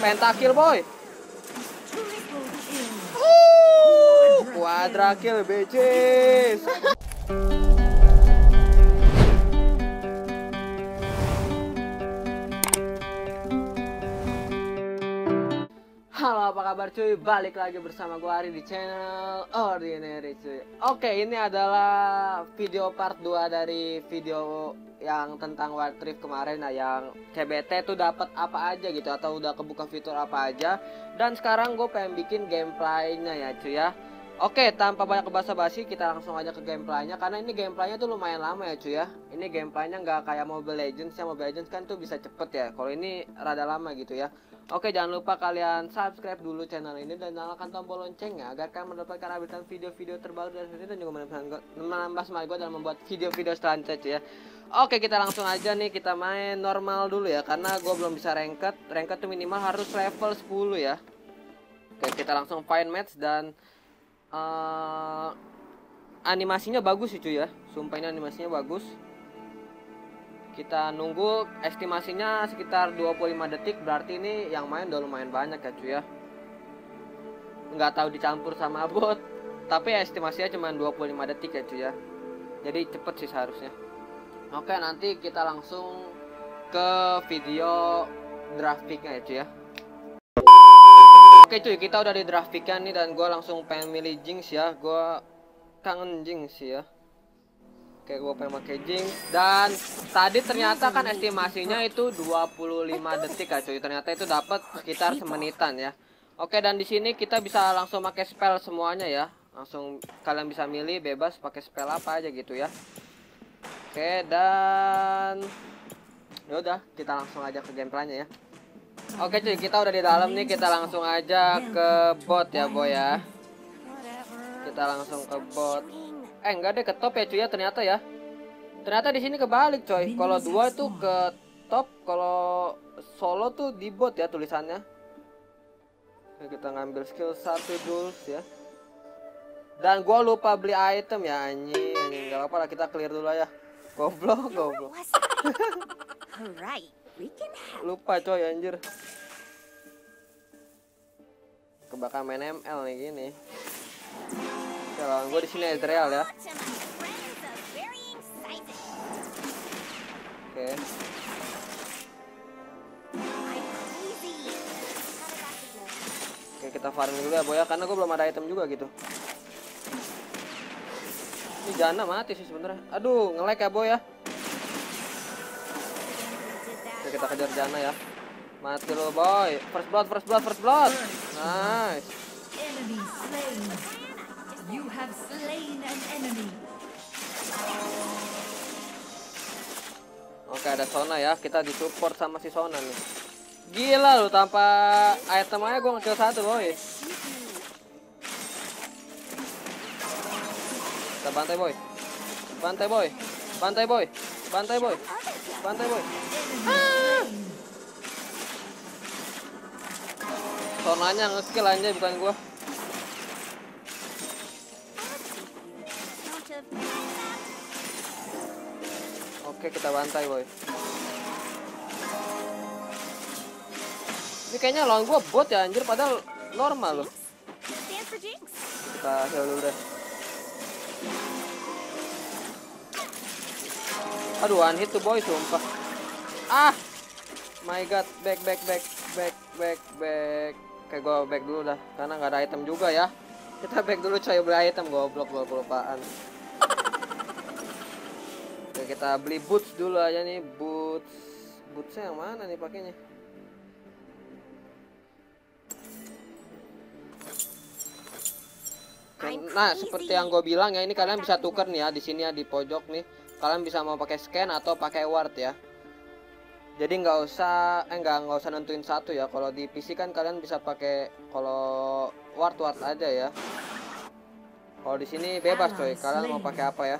Pentakill boy. Uh, quadra kill bitches. Kabar cuy, balik lagi bersama gue Ari di channel Ordinary cuy. Oke ini adalah video part 2 dari video yang tentang Wild Rift kemarin. Nah yang CBT tuh dapat apa aja gitu atau udah kebuka fitur apa aja. Dan sekarang gue pengen bikin gameplaynya ya cuy ya Oke, tanpa banyak basa-basi kita langsung aja ke gameplaynya karena ini gameplaynya tuh lumayan lama ya cuy ya. Ini gameplaynya nggak kayak Mobile Legends ya. Mobile Legends kan tuh bisa cepet ya. Kalau ini rada lama gitu ya. Oke, jangan lupa kalian subscribe dulu channel ini dan nyalakan tombol loncengnya agar kalian mendapatkan update video-video terbaru dari sini dan juga menambah semangat gue dalam membuat video-video selanjutnya cuy ya. Oke, kita langsung aja nih kita main normal dulu ya karena gue belum bisa ranked. Ranked tuh minimal harus level 10 ya. Oke, kita langsung find match dan uh, animasinya bagus sih cuy ya. Sumpah ini animasinya bagus. Kita nunggu estimasinya sekitar 25 detik. Berarti ini yang main udah lumayan banyak ya cuy ya. Nggak tahu dicampur sama bot. Tapi estimasinya cuma 25 detik ya cuy ya. Jadi cepet sih seharusnya. Oke nanti kita langsung ke video grafiknya ya cuy ya Oke cuy, kita udah di draft pick nih dan gue langsung pengen milih Jinx ya. Gue kangen Jinx ya. Oke, gue pengen pakai Jinx dan tadi ternyata kan estimasinya itu 25 detik ya cuy. Ternyata itu dapat sekitar semenitan ya. Oke, dan di sini kita bisa langsung pakai spell semuanya ya. Langsung kalian bisa milih bebas pakai spell apa aja gitu ya. Oke, dan yaudah kita langsung aja ke gameplaynya ya. Oke cuy, kita udah di dalam nih, kita langsung aja ke bot ya boy ya. Kita langsung ke bot. Eh enggak deh ke top ya cuy ya ternyata ya. Ternyata di sini kebalik coy. Kalau dua itu ke top, kalau solo tuh di bot ya tulisannya. Kita ngambil skill satu dulu ya. Dan gua lupa beli item ya anjing, enggak apa-apa lah kita clear dulu ya. Goblok, goblok. Alright. Lupa coy anjir. Kebakar main ML nih gini. Kalau gue di sini Ezreal ya. Oke. Oke kita farming dulu ya boy ya karena gue belum ada item juga gitu. Ini Jana mati sih sebenarnya. Aduh ngelek ya boy ya kita kejar Jana ya. Mati lo boy. First blood, first blood, first blood. Nice. Oke ada Sona ya. Kita disupport sama si Sona nih. Gila lu tanpa item aja gue ngekill satu boy. Kita bantai boy. Bantai boy. Bantai boy. Bantai boy. Bantai boy. Ah. Sonanya ngeskill aja bukan gua. Oke, kita bantai, boy. Ini kayaknya lawan gua bot ya anjir padahal normal loh. Kita heal dulu deh. Aduh, one hit tuh boy, sumpah. Ah, my god, back, back, back, back, back, back. Kayak gue back dulu dah, karena nggak ada item juga ya. Kita back dulu coy beli item, goblok gue kelupaan. Oke, kita beli boots dulu aja nih, boots. Bootsnya yang mana nih pakainya? Nah, seperti yang gue bilang ya, ini kalian bisa tuker nih ya di sini ya di pojok nih kalian bisa mau pakai scan atau pakai ward ya. Jadi nggak usah eh nggak nggak usah nentuin satu ya. Kalau di PC kan kalian bisa pakai kalau ward ward aja ya. Kalau di sini bebas coy. Kalian mau pakai apa ya?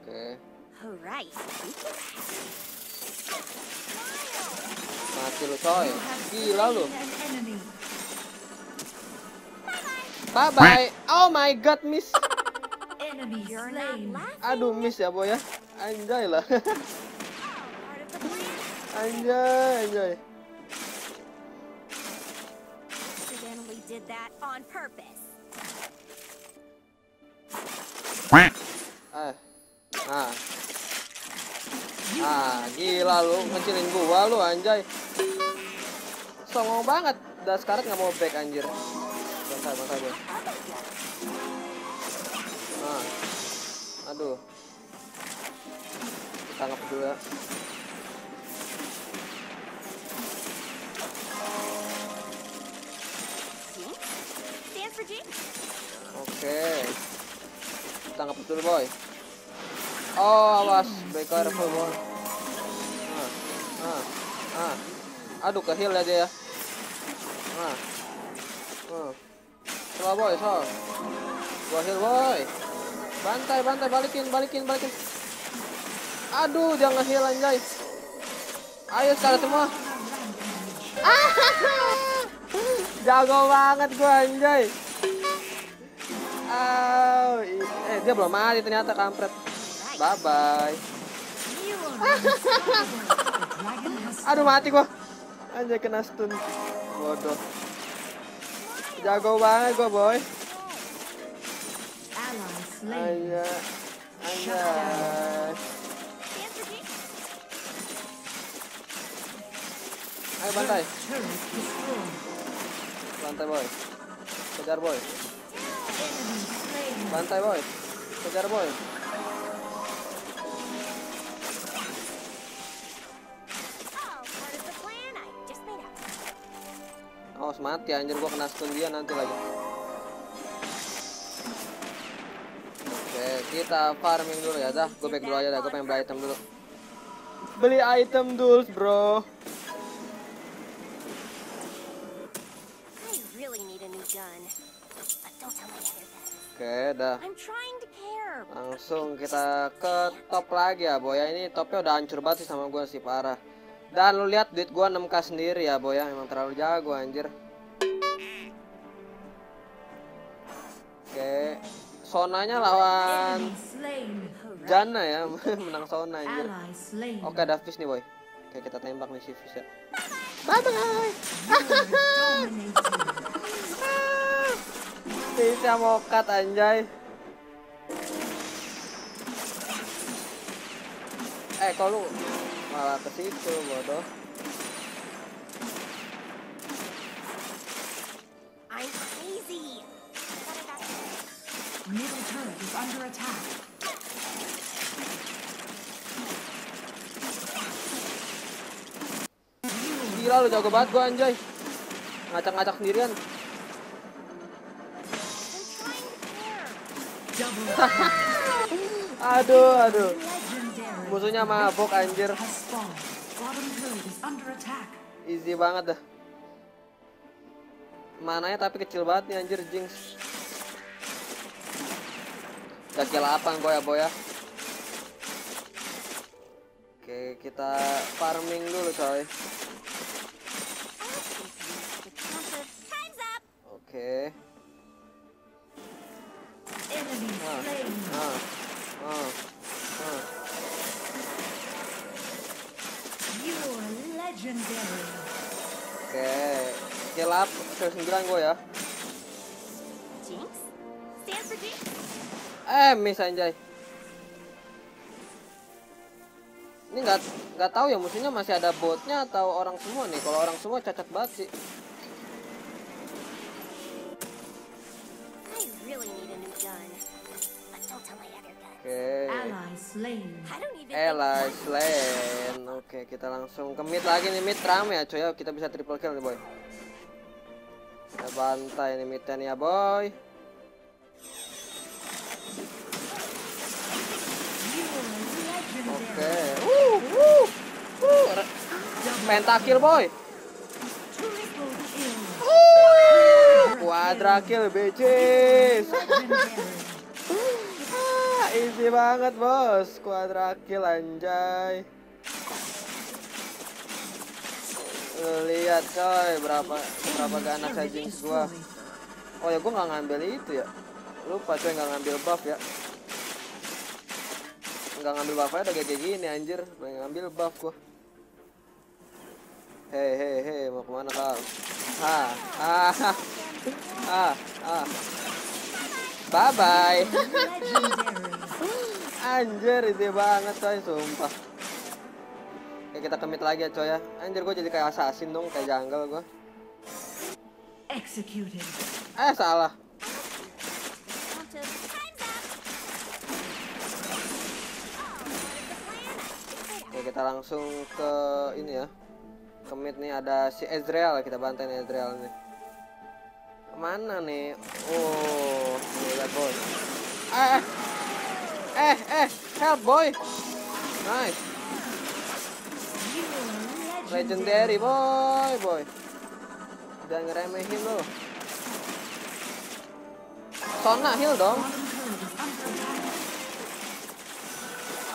Oke. Okay. mati lu coy. Gila lu. bye bye oh my god miss Aduh miss ya boy ya. Anjay lah. anjay, anjay. did that on purpose. Eh. Nah. Ah, gila lu ngecilin gua lu anjay. Songong banget. Dan sekarang nggak mau back anjir. Bentar, bentar gue. Aduh. Tangkap dulu ya. Oke. Tangkap dulu boy. Oh, awas. Be careful boy. Ah, ah, ah. Aduh, ke heal ya dia ya. Ah. Ah. Slow boy, slow. Gua heal boy. Bantai, bantai, balikin, balikin, balikin. Aduh, dia nge-heal anjay. Ayo sekarang semua. Ah, Jago banget gua anjay. Oh, eh dia belum mati ternyata kampret. Bye bye. Aduh mati gua. Anjay kena stun. Bodoh. Jago banget gua, boy. Slain. Ayo bantai. Bantai, boy. Kejar, boy. Bantai, boy. Kejar, boy. Oh, part of the plan I just made up. Awas mati anjir gua kena stun dia nanti lagi. Kita farming dulu ya dah. Gue back dulu aja dah, gue pengen beli item dulu. Beli item dulu, bro. I really need a new gun. But don't tell my other guys. Oke, dah. I'm trying to care. but Langsung kita ke top lagi ya, boy. Ya ini topnya udah hancur banget sih sama gue sih parah. Dan lu lihat duit gua 6k sendiri ya, boy ya. Emang terlalu jago anjir. Sonanya lawan. Jana ya, menang Sona anjir. Oke, ada fish nih, boy. Oke, kita tembak nih si fish ya. Bye bye. Mau cut anjay. Eh, lu malah ke situ, bodoh. Is under attack. Gila lu jago banget gua anjay. Ngacak-ngacak sendirian. Aduh, aduh. Musuhnya mabok anjir. Easy banget dah. Mananya tapi kecil banget nih anjir Jinx. Gak kira apa gue ya boy ya. Oke kita farming dulu coy. Oke. Ah, ah, ah, ah. Oke. Kill up ke 9 gue ya. Eh miss anjay. Ini nggak nggak tahu ya musuhnya masih ada botnya atau orang semua nih. Kalau orang semua cacat banget sih. Oke. Ally slain. Oke, kita langsung ke mid lagi nih mid rame ya coy. Kita bisa triple kill nih boy. Kita bantai nih midnya nih ya boy. Oke. Uh, uh, uh. Pentakill boy. Triple kill. Quadra kill bitches. Legendary. Ah, easy banget bos. Quadra kill anjay. Lihat coy berapa berapa ganas anjing gua. Oh ya gua nggak ngambil itu ya. Lupa coy nggak ngambil buff ya. Nggak ngambil buff aja udah kayak gini anjir. Pengen ngambil buff gua. Hei hei hei mau ke mana kau? Ha ha. ah ah bye bye anjir ide banget coy sumpah Oke kita kemit lagi ya coy ya anjir gue jadi kayak assassin dong kayak jungle Executed. eh salah Want to... Time's up! Oke kita langsung ke ini ya. Kemit nih ada si Ezreal kita bantai nih Ezreal nih. Ke mana nih? Oh lihat boy Eh Eh. Eh help boy. Nice. Legendary boy boy. Jangan ngeremehin lo. Sona heal dong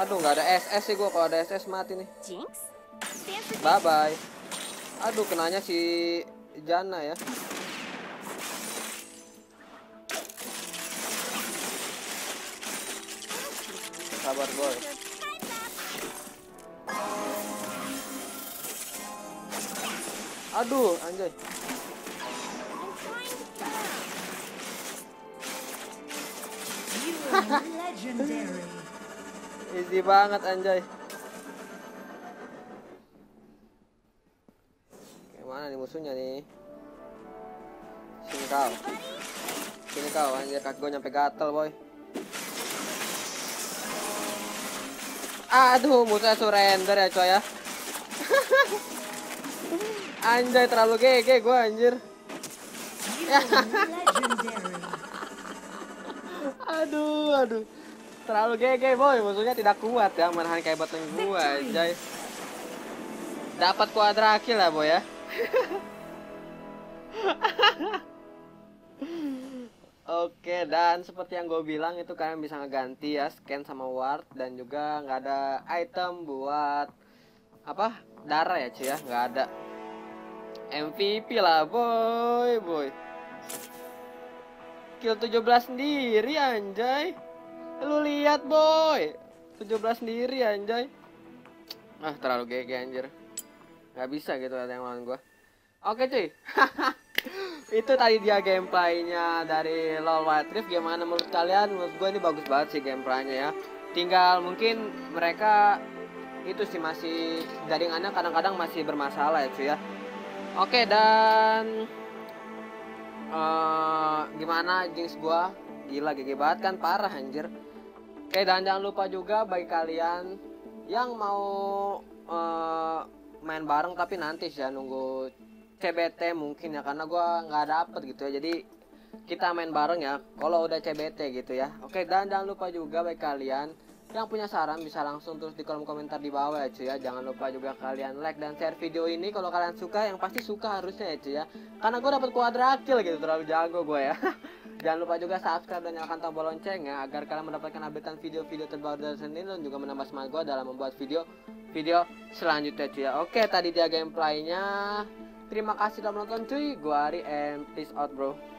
Aduh nggak ada SS sih gua kalau ada SS mati nih Jinx? Bye bye. Aduh, kenanya si Jana ya. Sabar boy. Aduh, anjay. Legendary. Easy banget anjay. Kayak mana nih musuhnya nih? Sini kau. Sini kau anjay kaki gue nyampe gatel boy. Aduh, musuhnya surrender ya coy ya. anjay terlalu GG gue anjir. Aduh, aduh. Terlalu GG boy, musuhnya tidak kuat ya menahan kayak batang gua anjay. Dapat kuadrakil lah boy ya. Oke dan seperti yang gue bilang itu kalian bisa ngeganti ya scan sama ward dan juga nggak ada item buat apa darah ya cuy ya? Nggak ada. MVP lah boy boy. Kill 17 sendiri anjay lu lihat boy. 17 sendiri anjay. Ah terlalu GG anjir. Nggak bisa gitu ada yang lawan gua. Oke cuy. Itu tadi dia gameplaynya dari LoL Wild Rift. Gimana menurut kalian? Menurut gue ini bagus banget sih gameplaynya ya. Tinggal mungkin mereka itu sih masih jaringannya kadang-kadang masih bermasalah ya cuy ya. Oke dan eh gimana Jinx gua? Gila GG banget kan parah anjir oke dan jangan lupa juga bagi kalian yang mau eh, main bareng tapi nanti sih ya nunggu CBT mungkin ya karena gua nggak dapet gitu ya. Jadi kita main bareng ya kalau udah CBT gitu ya. Oke dan jangan lupa juga bagi kalian yang punya saran bisa langsung terus di kolom komentar di bawah ya cuy ya. Jangan lupa juga kalian like dan share video ini kalau kalian suka yang pasti suka harusnya ya cuy ya. Karena gue dapat kuadrakil gitu terlalu jago gue ya jangan lupa juga subscribe dan nyalakan tombol loncengnya agar kalian mendapatkan updatean video-video terbaru dari sini dan juga menambah semangat gue dalam membuat video video selanjutnya cuy ya. Oke tadi dia gameplaynya. Terima kasih sudah menonton cuy. Gue Ari and peace out bro